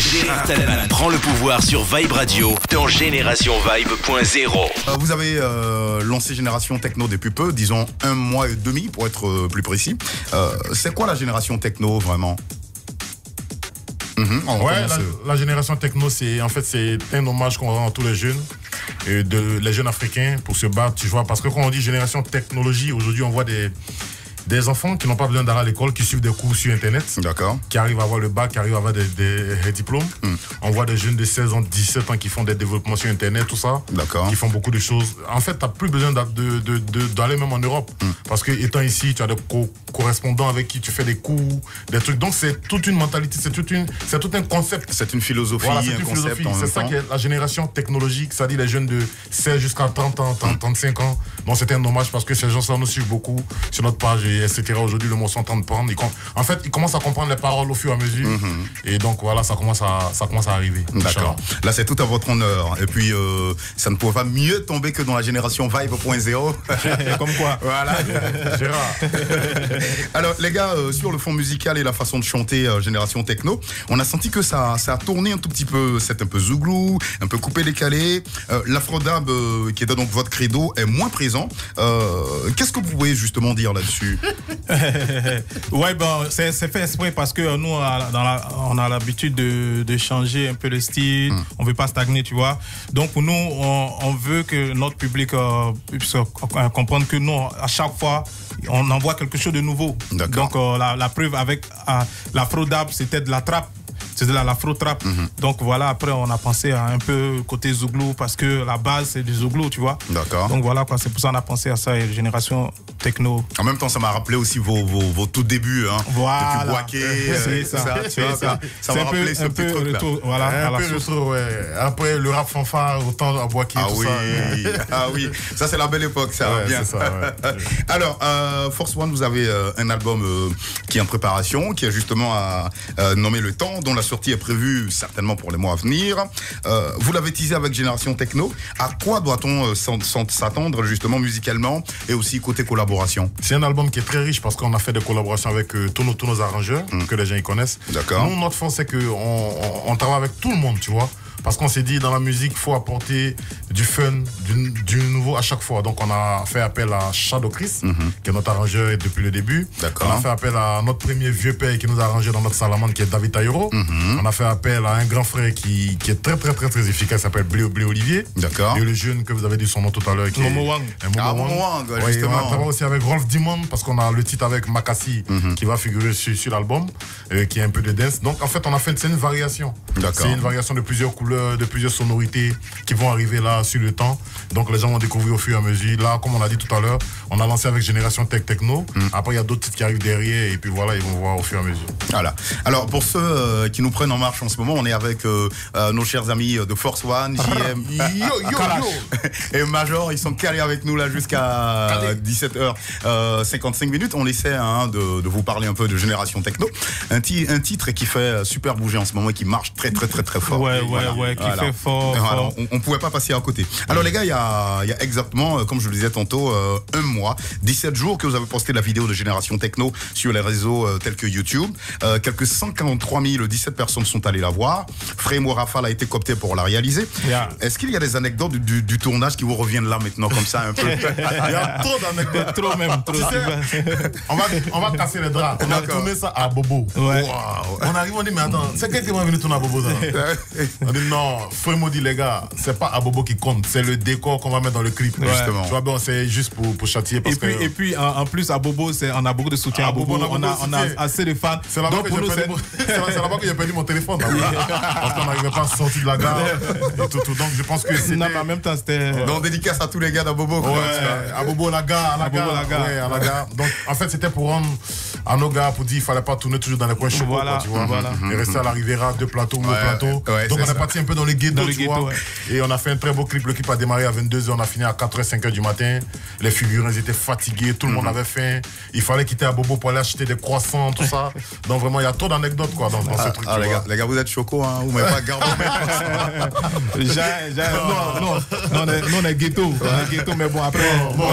Gérard prend le pouvoir sur Vibe Radio dans Génération Vibe.0. Euh, Vous avez euh, lancé Génération Techno depuis peu, disons un mois et demi pour être euh, plus précis. Euh, c'est quoi la Génération Techno vraiment? Mhm, Ouais, la, la génération techno, c'est en fait c'est un hommage qu'on rend à tous les jeunes, et de, les jeunes africains pour se battre, tu vois. Parce que quand on dit génération technologie, aujourd'hui on voit des, des enfants qui n'ont pas besoin d'aller à l'école, qui suivent des cours sur Internet, qui arrivent à avoir le bac, qui arrivent à avoir des, des- des diplômes. Hmm. On voit des jeunes de 16 ans, 17 ans qui font des développements sur Internet, tout ça. D'accord. Qui font beaucoup de choses. En fait, tu n'as plus besoin d'a- de- de- de- d'aller même en Europe. Hmm. Parce que étant ici, tu as des co- correspondants avec qui tu fais des cours, des trucs. Donc, c'est toute une mentalité, c'est toute une- c'est tout un concept. C'est une philosophie, Voilà, c'est une philosophie. C'est ça qui est la génération technologique, c'est-à-dire les jeunes de 16 jusqu'à 30 ans, 30, 35 ans. Donc c'était un hommage parce que ces gens-là nous suivent beaucoup sur notre page, et etc. Aujourd'hui, le mot train de prendre. En fait, ils commencent à comprendre les paroles au fur et à mesure. Et donc voilà, ça commence à, ça commence à arriver. D'accord. Là, c'est tout à votre honneur. Et puis, euh, ça ne pouvait pas mieux tomber que dans la génération Vibe.0. Comme quoi voilà. Gérard. Alors, les gars, euh, sur le fond musical et la façon de chanter euh, Génération Techno, on a senti que ça, ça a tourné un tout petit peu. C'est un peu zouglou, un peu coupé décalé. Euh, L'afrodab, qui était donc votre credo, est moins présent. Euh, Qu'est-ce que vous pouvez justement dire là-dessus Ouais, bon, c'est fait exprès parce que nous, on a, dans la- on a l'habitude de, de changer un peu le style. Hmm. On veut pas stagner, tu vois. Donc, pour nous, on, on veut que notre public euh, puisse euh, comprendre que nous, à chaque fois, on envoie quelque chose de nouveau. Donc, euh, la, la preuve avec euh, l'afro-dab, c'était de la trappe. C'était la- l'afro-trap. Mhm. Donc, voilà, après, on a pensé à un peu côté zouglou parce que la base, c'est du zouglou, tu vois. D'accord. Donc, voilà, quoi. C'est pour ça qu'on a pensé à ça et génération techno. En même temps, ça m'a rappelé aussi vos, vos, vos tout débuts. Hein, Voilà. Depuis Boaké, euh, ça, ça, tu vois, ça. M'a rappelé ce petit truc-là. retour, voilà, un peu source. retour, ouais. Après, le rap fanfare, autant à Boaké, Ah tout oui, ça. ah oui, ça c'est la belle époque, ça. Ouais, bien. ça, ouais. Alors, euh, Force One, vous avez euh, un album euh, qui est en préparation, qui est justement à euh, nommer le temps, dont la sortie est prévue certainement pour les mois à venir. Euh, vous l'avez teasé avec Génération Techno. À quoi doit-on euh, s'attendre justement musicalement et aussi côté collaboration? C'est un album qui est très riche parce qu'on a fait des collaborations avec euh, tous, nos, tous nos arrangeurs, que les gens y connaissent. Hmm. D'accord. Nous, notre force, c'est qu'on on, on travaille avec tout le monde, tu vois. Parce qu'on s'est dit, dans la musique, il faut apporter du fun, du, du nouveau à chaque fois. Donc, on a fait appel à Shadow Chris, qui est notre arrangeur depuis le début. D'accord. On a fait appel à notre premier vieux père qui nous a arrangé dans notre salamande, qui est David Taïro. Hmm. On a fait appel à un grand frère qui, qui est très, très, très, très efficace, qui s'appelle Blé, Blé Olivier. D'accord. Et le jeune que vous avez dit son nom tout à l'heure. qui est- Momo Wang. un Momo Ah, Wang. Momo Wang, ouais, justement. on a travaillé aussi avec Rolf Dimon parce qu'on a le titre avec Makassi Mhm. qui va figurer sur, sur l'album, euh, qui est un peu de dance. Donc en fait, on a fait c'est une variation. D'accord. C'est une variation de plusieurs couleurs, de plusieurs sonorités qui vont arriver là sur le temps. Donc les gens vont découvrir au fur et à mesure. Là, comme on l'a dit tout à l'heure, on a lancé avec Génération Tech Techno. Mhm. Après, il y a d'autres titres qui arrivent derrière et puis voilà, ils vont voir au fur et à mesure. Voilà. Alors pour ceux euh, qui nous prennent en marche en ce moment, on est avec euh, euh, nos chers amis de Force One, JM Yo, yo, yo et Major. Ils sont calés avec nous là jusqu'à 17h55 minutes. On essaie hein, de, de vous parler un peu de Génération Techno. Un, ti- un titre qui fait super bouger en ce moment et qui marche très très très très fort. Ouais, ouais, Voilà. ouais, qui Voilà. fait fort, Voilà. fort. On, on pouvait pas passer à côté. Alors les gars, il y a, il y a exactement, euh, comme je le disais tantôt, euh, un mois, 17 jours que vous avez posté la vidéo de Génération Techno sur les réseaux euh, tels que YouTube. Euh, quelques 143 017 personnes sont allées la voir. Frame Rafale a été coopté pour la réaliser. Yeah. Est-ce qu'il y a des anecdotes du, du- du tournage qui vous reviennent là maintenant comme ça un peu? Il y a trop d'anecdotes. Trop même, trop. Tu sais, on va, on va casser les draps. On a tourné ça à Bobo. Ouais. On arrive, on dit, mais attends, c'est quelqu'un qui va venir tourner à Bobo ça? On dit, non, Fremo dit, les gars, c'est pas à Bobo qui compte, c'est le décor qu'on va mettre dans le clip. Justement. Tu vois, bon, c'est juste pour, pour châtier. Parce Et puis, que et puis en, en plus, à Bobo, c'est- on a beaucoup de soutien À à Bobo. Bobo, on, a, on a assez de fans. c'est là-bas que j'ai perdu, mon- c'est là- c'est là-bas que j'ai perdu mon téléphone. parce qu'on n'arrivait pas à sortir de la gare. Et tout, tout. Donc je pense que c'est. Non, mais en même temps, c'était. Donc dédicace à tous les gars d'Abobo. quoi. Ouais, à Bobo à la gare, à la gare. à la gare. Donc en fait c'était pour rendre à nos gars pour dire qu'il fallait pas tourner toujours dans les coins chauds. Voilà, quoi, tu vois. voilà. Et rester à la Riviera, deux plateaux, ou Ouais, au plateau. ouais, Donc on est parti un peu dans les ghettos, tu vois. ouais. Et on a fait un très beau clip. Le clip a démarré à 22h, on a fini à 4h, 5h du matin. Les figurants ils étaient fatigués, tout le monde avait faim. Il fallait quitter à Bobo pour aller acheter des croissants, tout ça. Donc vraiment il y a trop d'anecdotes quoi dans, dans ce Ah, truc. ah, les, gars, les gars, vous êtes chocos, hein. Vous m'avez pas gardé. J'ai- non, non, non, on est, ghetto. On est ghetto, mais bon, après. Bon,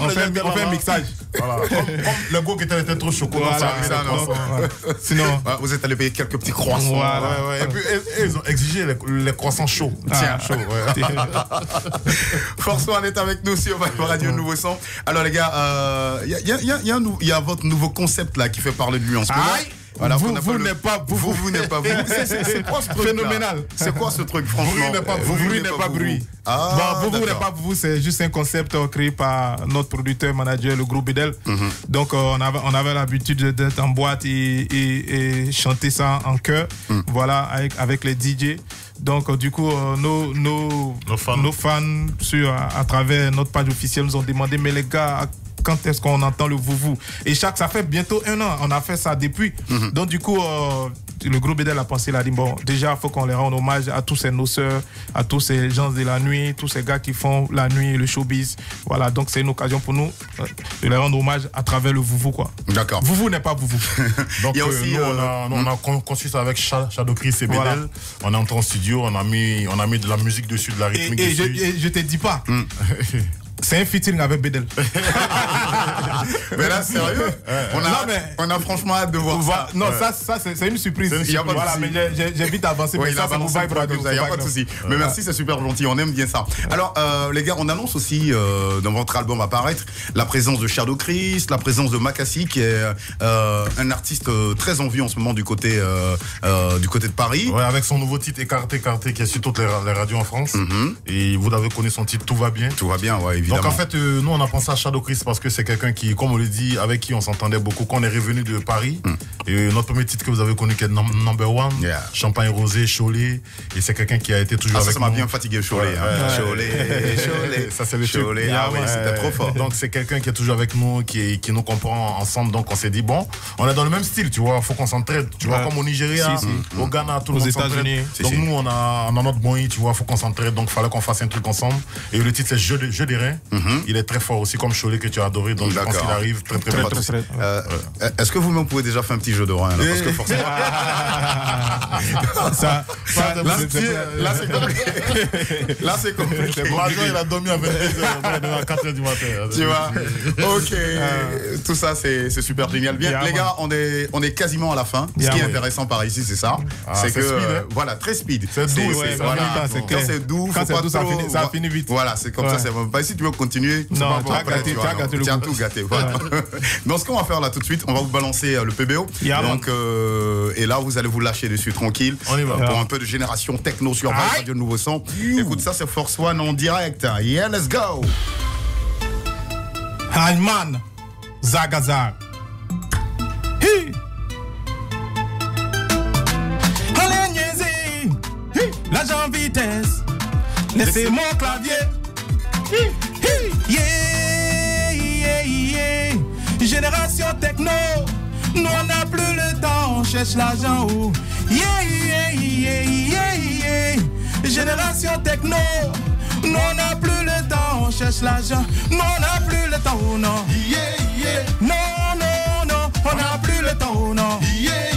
on fait, un mixage. Voilà. Le go qui était, trop chocolat. Voilà, ça ça, non. Ouais. Sinon, Ouais, vous êtes allé payer quelques petits croissants. Voilà. Ouais, ouais. Et puis, et- et ils ont exigé les, les croissants chauds. Tiens. chaud, ouais. Force One est avec nous sur Vibe Radio Nouveau Son. Alors les gars, il y, a, y a- y a- y a un nou- y a votre nouveau concept là qui fait parler de lui en ce moment? Voilà, Vous- vous n'êtes pas vous. Vous, vous n'êtes pas vous. C'est- quoi ce truc Phénoménal. C'est quoi ce truc franchement? Bruit n'est pas Vous, Bruit vous n'est pas bruit. Ah, bon, vous, vous n'êtes pas vous, c'est juste un concept euh, créé par notre producteur, manager, le groupe Bedel. Mhm. Donc, euh, on avait, on avait l'habitude d'être en boîte et, et- et chanter ça en chœur, Mhm. voilà, avec, avec les DJ. Donc, euh, du coup, euh, nos, nos, Nos fans. nos fans, sur, à, à travers notre page officielle, nous ont demandé, mais les gars, quand est-ce qu'on entend le vouvou Et chaque, ça fait bientôt un an, on a fait ça depuis. Mhm. Donc, du coup, euh, le groupe Bedel a pensé, il a dit, bon, déjà, il faut qu'on les rende hommage à tous ces noceurs, à tous ces gens de la nuit, tous ces gars qui font la nuit, le showbiz. Voilà, donc c'est une occasion pour nous euh, de les rendre hommage à travers le vouvou, quoi. D'accord. Vouvou n'est pas vouvou. Donc, Il y a euh, aussi, nous, euh, on a, nous, on a con- conçu ça avec Sha- Shadow Chris et Bedel. Voilà. On est entré en studio, on a, mis, on a mis de la musique dessus, de la et, rythmique et je, dessus. et je te dis pas, Hmm. c'est un featuring avec Bedel. Mais là, sérieux? On, a, Non, mais- on a franchement hâte de voir ça. Non, ça, ça c'est une surprise. Une y a. Voilà, mais j'ai- vite avancé. Oui, mais il ça, a c'est pour il n'y a pas de souci. Mais merci, c'est super gentil, on aime bien ça. Alors, euh, les gars, on annonce aussi euh, dans votre album apparaître la présence de Shadow Chris, la présence de Makassi, qui est euh, un artiste très en vue en ce moment du côté, du côté de Paris. Ouais, avec son nouveau titre Écarté, Écarté, qui est sur toutes les, ra- les radios en France. Et vous avez connu son titre Tout va bien. Tout va bien, ouais, évidemment. Donc en fait, euh, nous on a pensé à Shadow Chris parce que c'est quelqu'un qui, comme on le dit, avec qui on s'entendait beaucoup quand on est revenu de Paris. Et euh, notre premier titre que vous avez connu qui est Num- Number One, Hmm. Yeah. Champagne Rosé, Cholet. Et c'est quelqu'un qui a été toujours Ah, ça, avec ça m'a bien fatigué, Cholet. Ouais, hein. ouais. Cholet, Cholet. Ça, c'est le. Cholet. Ah oui, Ouais. c'était trop fort. Donc c'est quelqu'un qui est toujours avec nous, qui, qui nous comprend ensemble. Donc on s'est dit, bon, on est dans le même style, tu vois, faut qu'on s'entraide. Tu vois, comme au Nigeria, Si, si. au Ghana, tout le Aux monde s'entraide. États-Unis. Si, Donc si. nous, on a, on a notre bon tu vois, faut qu'on s'entraide. Donc fallait qu'on fasse un truc ensemble. Et le titre, c'est Jeu, de- Jeu des reins. Il est très fort aussi, comme Cholet que tu as adoré. Donc je pense qu'il arrive très très Très très, très. Euh, Est-ce que vous-même pouvez déjà faire un petit jeu de rein là, Parce que forcément. ça, ça, Là, c'est- c'est- c'est- là, c'est compliqué. Là, c'est compliqué. Major, il a dormi à 22h, à 4h du matin. Tu vois Ok. Tout ça, c'est super génial. Bien, Yeah, les gars, on est, on est quasiment à la fin. Ce qui est intéressant par ici, c'est ça. Ah, c'est que, speed, euh, hein. voilà, très speed. C'est doux, ouais, ça voilà. Quand c'est doux, Quand c'est doux, ça finit- ça vite. Voilà, c'est comme ça. c'est Pas si tu veux continuer. Non, tu as gâté- tu as tout gâté. Voilà. Donc, ce qu'on va faire là tout de suite, on va vous balancer euh, le PBO. Donc, euh, et là, vous allez vous lâcher dessus tranquille. On y va. Pour un peu de génération techno sur. Radio Nouveau Son. Écoute, ça, c'est Force One en direct. Yeah, let's go. Zagazag. Allez. Hi. L'agent vitesse. Laissez mon clavier. Yeah, yeah, yeah. Génération techno. Nous on n'a plus le temps, on cherche l'argent. Oh. Yeah, yeah, yeah, yeah, yeah. Génération techno. Nous on n'a plus le temps, on cherche l'argent. Nous on n'a plus le temps, oh non. Yeah, yeah. Non, non, non, on n'a plus le temps, oh non. Yeah,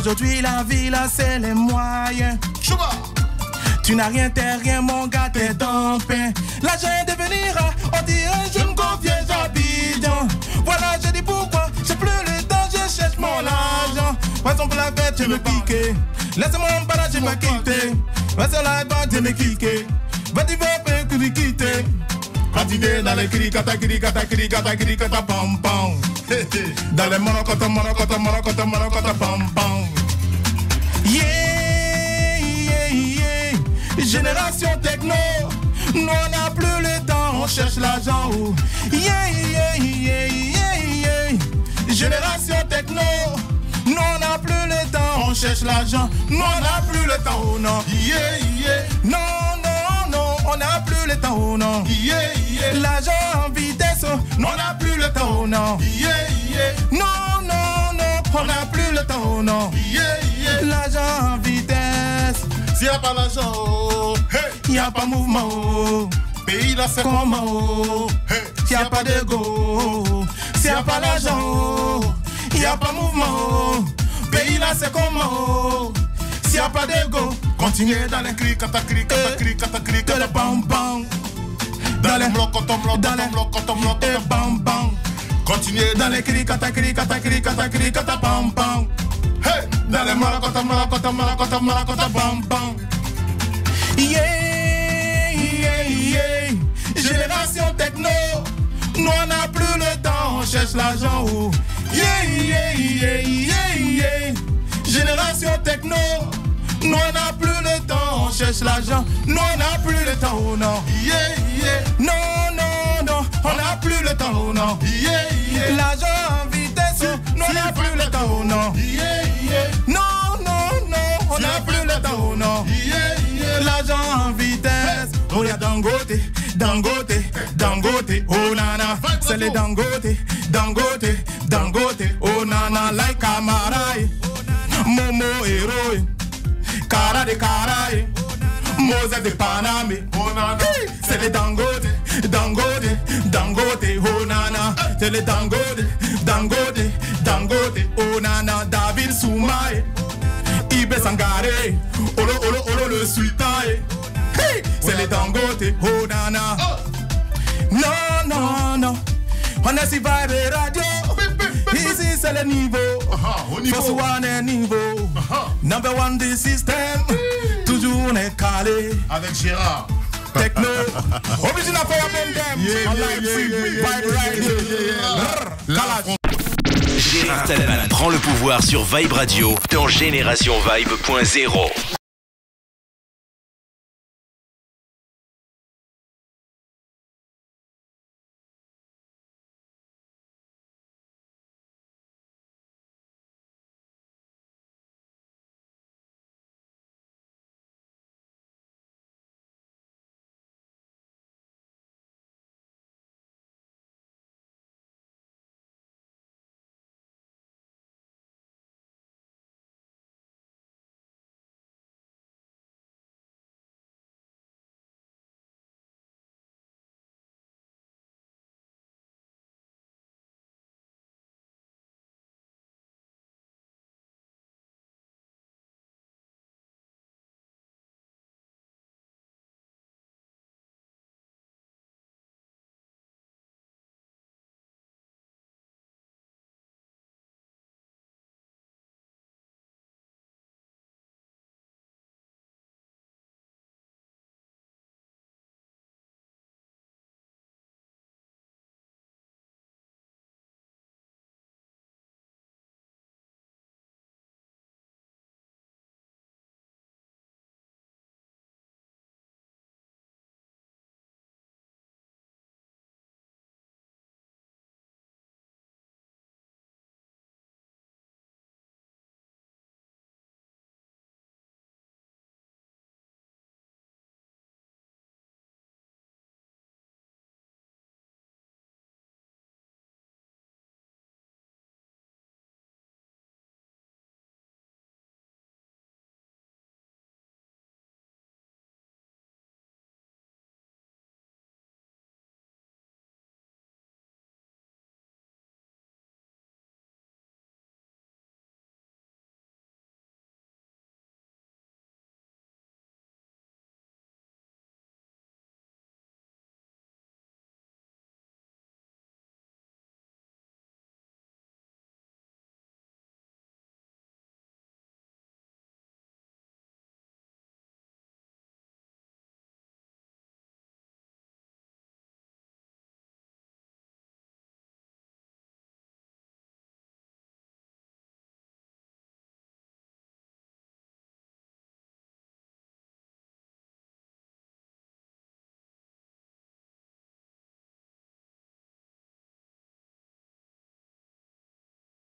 Aujourd'hui la vie là c'est les moyens. Chouba. Tu n'as rien, t'es rien, mon gars, t'es dans le pain. L'argent est devenir, on dirait, je me confie, j'habite. Voilà, je dis pourquoi, j'ai plus le temps, je cherche mon argent. Passons pour la fête, je me piquer. Laisse-moi en balade, je me quitter. Vas-y, la bande, je me kicker. Dans les cris, kata cri, kata cri, kata cri, kata pam pam. Dans les pam pam. Yeah, yeah, yeah. Génération techno, nous on n'a plus le temps, on cherche l'argent. Yeah, yeah, yeah. Génération techno, nous on n'a plus le temps, on cherche l'argent. Nous on n'a plus le temps, oh non. Yeah, yeah. Non, on n'a plus le temps, oh non. Yeah, yeah. L'argent en vitesse, oh. on n'a plus le temps, oh non. Yeah. Non, non, non, on n'a plus le temps, oh non. L'argent en vitesse, S'il n'y a pas l'argent, oh, hey, y a pas mouvement, oh. pays là c'est comment, oh. S'il n'y a pas de go, s'il n'y a pas l'argent, il n'y a pas mouvement. Pays là c'est comment S'il n'y a pas d'ego, continuez dans les cris, Kata cri, kata cri, kata cri, dans kata les bam bam. Dans les quand on bloque, et bam bam. Continuez Dans les cris, kata cri, kata cri, kata cri, kata bam bam. Hey! Dans les malakota, malakota, malakota, malakota, bam bam. Yeah, yeah, yeah. Génération techno. Nous on n'a plus le temps, on cherche l'argent. Oh. Yeah, yeah, yeah, yeah, yeah. Génération techno. Nous on n'a plus le temps, on cherche l'argent. Nous on n'a plus le temps, oh non. Yeah, yeah, Non, non, non, on n'a plus le temps, oh non. yeah, yeah, L'argent en vitesse, nous on n'a plus le temps, oh non. yeah, yeah, Non, non, non, on n'a plus le temps, oh non. yeah, yeah. L'argent en vitesse, oh y'a Dangote, Dangote, Dangote, oh nana, c'est les Dangote, Dangote, Dangote, oh nana, like Amarai, Momo héros, Cara de Carai, Moses de Paname, les Dangote, Dangote, Dangote, oh nana, les Dangote, Dangote, Dangote, oh nana, David Soumae, Ibe Sangare, Olo, Olo, Olo le sultan, eh. hey, les Dangote, oh nana, non, non, non, on est si vibe radio, c'est le niveau, au niveau. First one est niveau, number one du système, toujours on est calé. avec Gérard. Techno. Original bomb them. Yeah, yeah, yeah. Gérard Talaman prend le pouvoir sur Vibe Radio dans Génération Vibe.0.